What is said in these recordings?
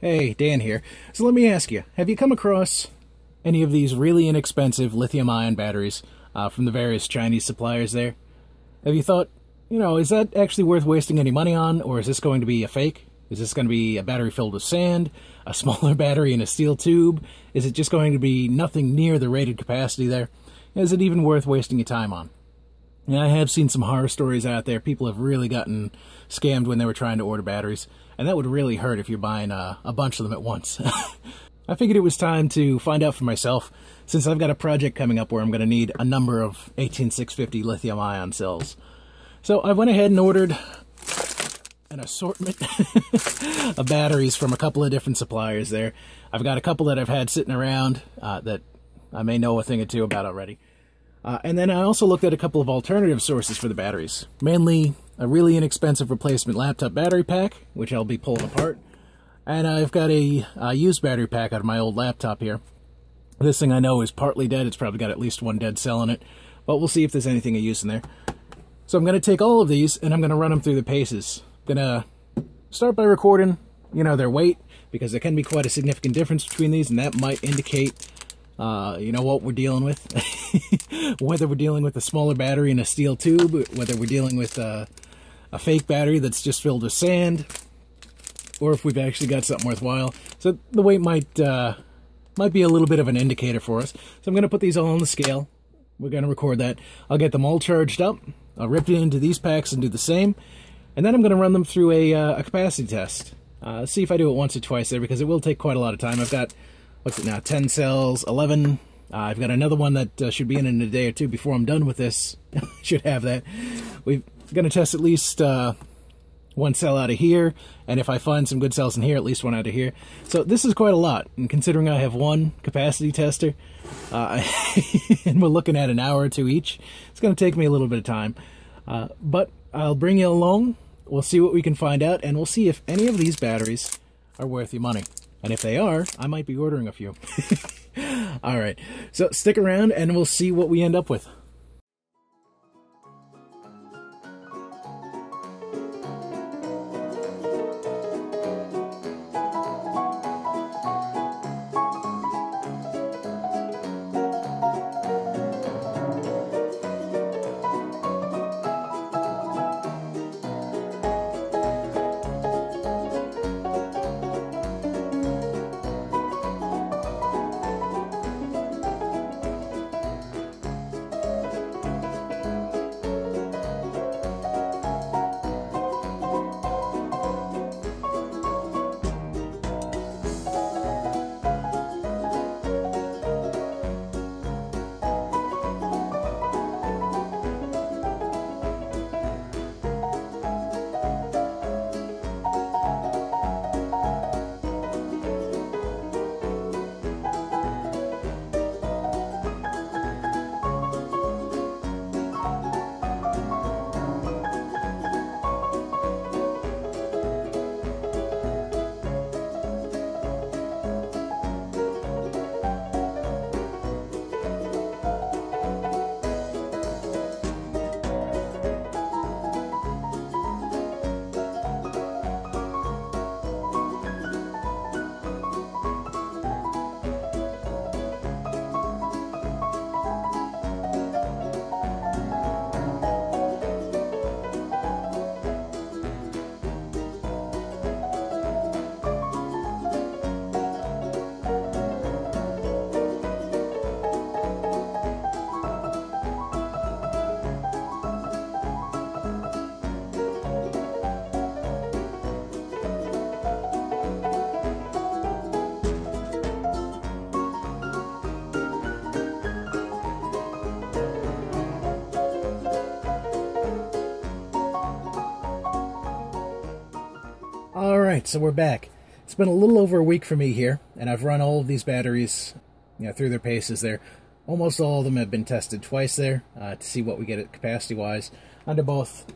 Hey, Dan here. So let me ask you, have you come across any of these really inexpensive lithium-ion batteries uh, from the various Chinese suppliers there? Have you thought, you know, is that actually worth wasting any money on, or is this going to be a fake? Is this going to be a battery filled with sand, a smaller battery in a steel tube? Is it just going to be nothing near the rated capacity there? Is it even worth wasting your time on? Yeah, I have seen some horror stories out there. People have really gotten scammed when they were trying to order batteries, and that would really hurt if you're buying uh, a bunch of them at once. I figured it was time to find out for myself, since I've got a project coming up where I'm going to need a number of 18650 lithium-ion cells. So I went ahead and ordered an assortment of batteries from a couple of different suppliers there. I've got a couple that I've had sitting around uh, that I may know a thing or two about already. Uh, and then I also looked at a couple of alternative sources for the batteries, mainly a really inexpensive replacement laptop battery pack, which I'll be pulling apart, and I've got a, a used battery pack out of my old laptop here. This thing I know is partly dead, it's probably got at least one dead cell in it, but we'll see if there's anything of use in there. So I'm going to take all of these and I'm going to run them through the paces. I'm going to start by recording, you know, their weight, because there can be quite a significant difference between these, and that might indicate uh, you know what we're dealing with. whether we're dealing with a smaller battery in a steel tube, whether we're dealing with a, a fake battery that's just filled with sand, or if we've actually got something worthwhile. So the weight might uh, might be a little bit of an indicator for us. So I'm going to put these all on the scale. We're going to record that. I'll get them all charged up. I'll rip it into these packs and do the same. And then I'm going to run them through a, uh, a capacity test. Uh, see if I do it once or twice there because it will take quite a lot of time. I've got what's it now, 10 cells, 11. Uh, I've got another one that uh, should be in in a day or two before I'm done with this. should have that. We're going to test at least uh, one cell out of here, and if I find some good cells in here, at least one out of here. So this is quite a lot, and considering I have one capacity tester, uh, and we're looking at an hour or two each, it's going to take me a little bit of time. Uh, but I'll bring you along, we'll see what we can find out, and we'll see if any of these batteries are worth your money. And if they are, I might be ordering a few. All right. So stick around and we'll see what we end up with. So we're back. It's been a little over a week for me here, and I've run all of these batteries you know, through their paces there. Almost all of them have been tested twice there uh, to see what we get at capacity-wise under both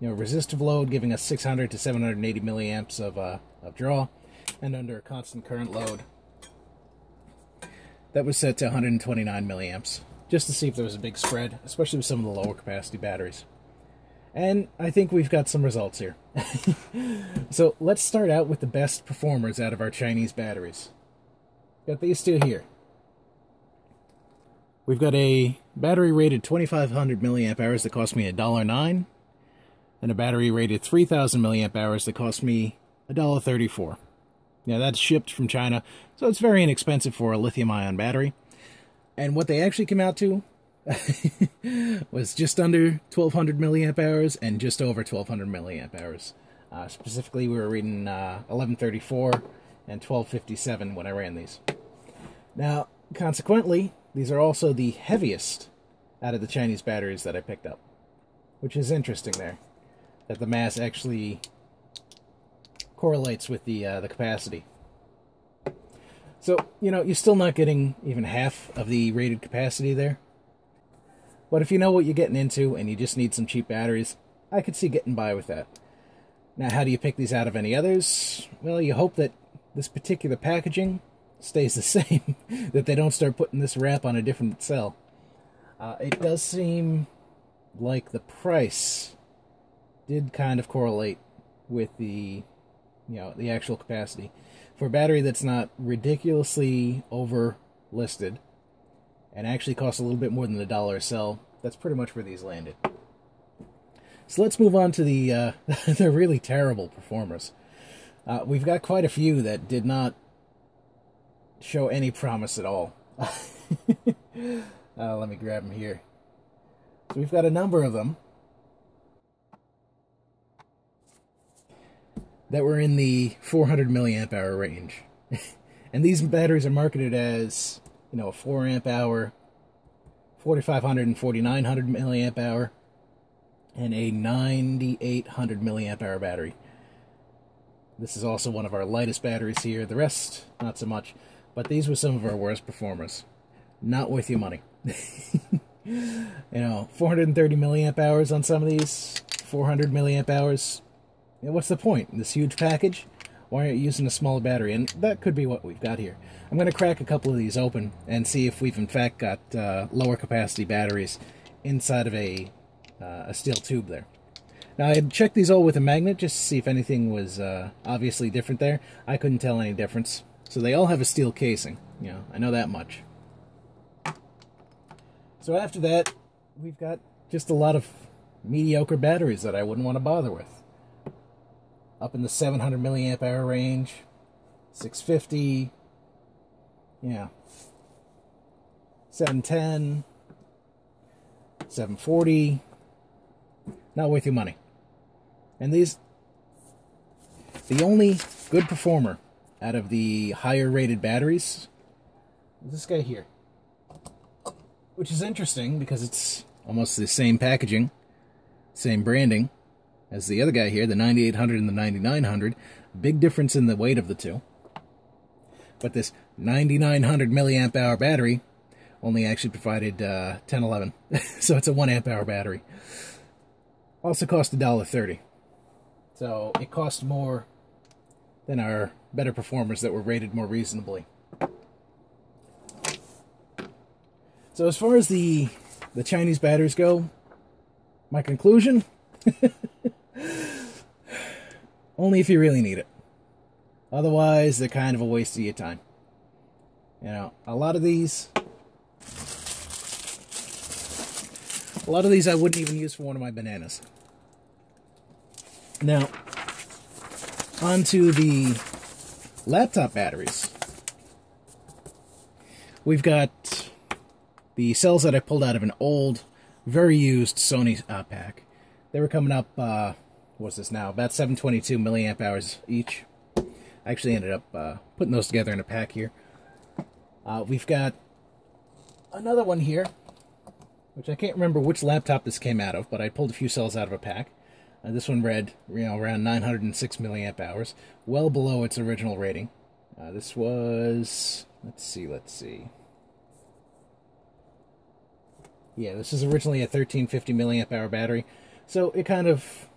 you know, resistive load, giving us 600 to 780 milliamps of, uh, of draw, and under a constant current load that was set to 129 milliamps, just to see if there was a big spread, especially with some of the lower capacity batteries. And I think we've got some results here. so let's start out with the best performers out of our Chinese batteries. Got these two here. We've got a battery rated 2500 milliamp hours that cost me $1.09 and a battery rated 3000 milliamp hours that cost me $1.34. Now that's shipped from China, so it's very inexpensive for a lithium ion battery. And what they actually came out to was just under 1200 milliamp hours and just over 1200 milliamp hours. Uh, specifically, we were reading uh, 1134 and 1257 when I ran these. Now, consequently, these are also the heaviest out of the Chinese batteries that I picked up, which is interesting there, that the mass actually correlates with the uh, the capacity. So, you know, you're still not getting even half of the rated capacity there. But if you know what you're getting into and you just need some cheap batteries, I could see getting by with that. Now, how do you pick these out of any others? Well, you hope that this particular packaging stays the same, that they don't start putting this wrap on a different cell. Uh, it does seem like the price did kind of correlate with the, you know, the actual capacity. For a battery that's not ridiculously over listed, and actually costs a little bit more than a dollar a cell. That's pretty much where these landed. So let's move on to the uh, the really terrible performers. Uh, we've got quite a few that did not show any promise at all. uh, let me grab them here. So we've got a number of them that were in the 400 milliamp hour range. and these batteries are marketed as you know, a 4 amp hour, 4500 and 4900 milliamp hour, and a 9800 milliamp hour battery. This is also one of our lightest batteries here. The rest, not so much. But these were some of our worst performers. Not worth your money. you know, 430 milliamp hours on some of these, 400 milliamp hours. You know, what's the point? This huge package? Why aren't you using a smaller battery? And that could be what we've got here. I'm going to crack a couple of these open and see if we've in fact got uh, lower capacity batteries inside of a, uh, a steel tube there. Now I had checked these all with a magnet just to see if anything was uh, obviously different there. I couldn't tell any difference. So they all have a steel casing. You know, I know that much. So after that, we've got just a lot of mediocre batteries that I wouldn't want to bother with. Up in the 700 milliamp hour range, 650, yeah. 710, 740. Not worth your money. And these, the only good performer out of the higher rated batteries is this guy here. Which is interesting because it's almost the same packaging, same branding as the other guy here, the 9800 and the 9900. Big difference in the weight of the two. But this 9900 milliamp hour battery only actually provided uh, 1011. so it's a 1 amp hour battery. Also cost $1.30. So it cost more than our better performers that were rated more reasonably. So as far as the the Chinese batteries go, my conclusion only if you really need it. Otherwise, they're kind of a waste of your time. You know, a lot of these, a lot of these I wouldn't even use for one of my bananas. Now, onto the laptop batteries. We've got the cells that I pulled out of an old, very used Sony uh, pack. They were coming up, uh, what's this now, about 722 milliamp hours each. I actually ended up uh, putting those together in a pack here. Uh, we've got another one here, which I can't remember which laptop this came out of, but I pulled a few cells out of a pack. Uh, this one read, you know, around 906 milliamp hours, well below its original rating. Uh, this was, let's see, let's see. Yeah, this is originally a 1350 milliamp hour battery, so it kind of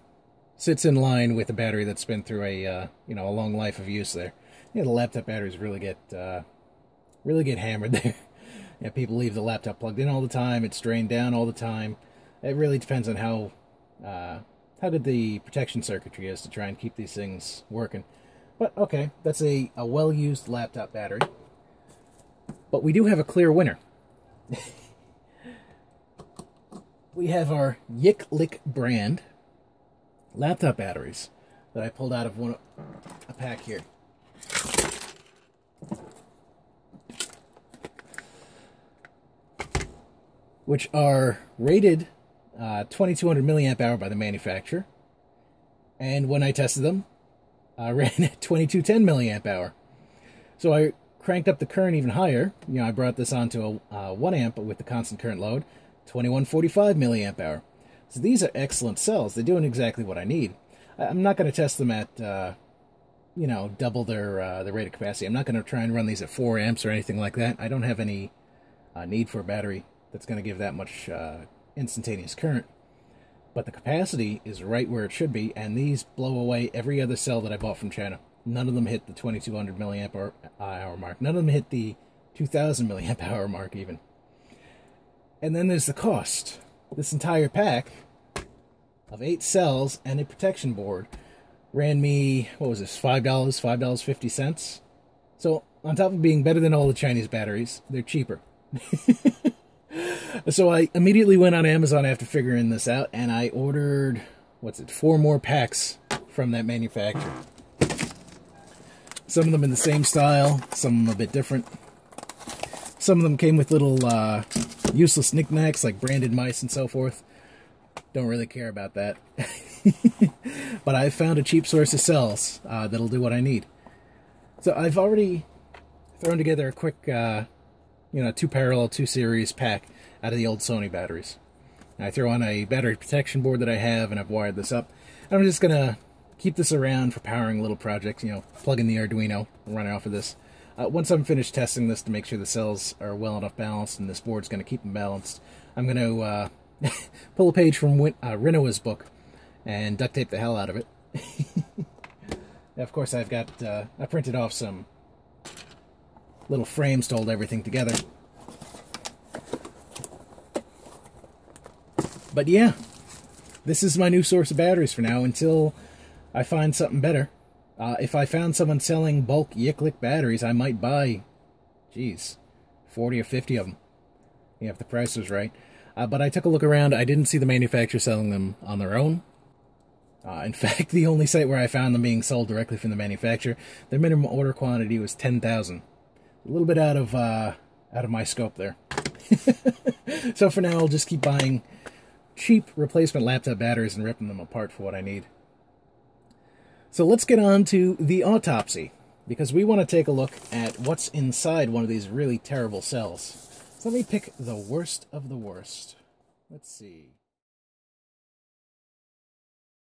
sits in line with a battery that's been through a uh, you know a long life of use there. Yeah, the laptop batteries really get uh, really get hammered there. yeah, people leave the laptop plugged in all the time. It's drained down all the time. It really depends on how uh, how good the protection circuitry is to try and keep these things working. But okay, that's a, a well-used laptop battery. But we do have a clear winner. we have our YikLik brand laptop batteries that I pulled out of one a pack here. Which are rated uh, 2200 milliamp hour by the manufacturer. And when I tested them, I uh, ran at 2210 milliamp hour. So I cranked up the current even higher. You know, I brought this onto a uh, 1 amp with the constant current load, 2145 milliamp hour. So these are excellent cells. They're doing exactly what I need. I'm not going to test them at, uh, you know, double their uh, their rated capacity. I'm not going to try and run these at 4 amps or anything like that. I don't have any uh, need for a battery that's going to give that much uh, instantaneous current. But the capacity is right where it should be, and these blow away every other cell that I bought from China. None of them hit the 2200 milliamp hour mark. None of them hit the 2000 milliamp hour mark even. And then there's the cost. This entire pack of eight cells and a protection board ran me, what was this, $5, $5.50. So on top of being better than all the Chinese batteries, they're cheaper. so I immediately went on Amazon after figuring this out, and I ordered, what's it, four more packs from that manufacturer. Some of them in the same style, some a bit different. Some of them came with little uh, useless knickknacks like branded mice and so forth. Don't really care about that. but I've found a cheap source of cells uh, that'll do what I need. So I've already thrown together a quick, uh, you know, two parallel, two series pack out of the old Sony batteries. I throw on a battery protection board that I have, and I've wired this up. I'm just going to keep this around for powering little projects, you know, plug in the Arduino, running off of this. Uh, once I'm finished testing this to make sure the cells are well enough balanced and this board's going to keep them balanced, I'm going to uh, pull a page from Win uh, book and duct tape the hell out of it. of course, I've got, uh, I printed off some little frames to hold everything together. But yeah, this is my new source of batteries for now until I find something better. Uh, if I found someone selling bulk YikLik batteries, I might buy, geez, 40 or 50 of them. Yeah, if the price was right. Uh, but I took a look around. I didn't see the manufacturer selling them on their own. Uh, in fact, the only site where I found them being sold directly from the manufacturer, their minimum order quantity was 10,000. A little bit out of uh, out of my scope there. so for now, I'll just keep buying cheap replacement laptop batteries and ripping them apart for what I need. So let's get on to the autopsy, because we want to take a look at what's inside one of these really terrible cells. So let me pick the worst of the worst. Let's see.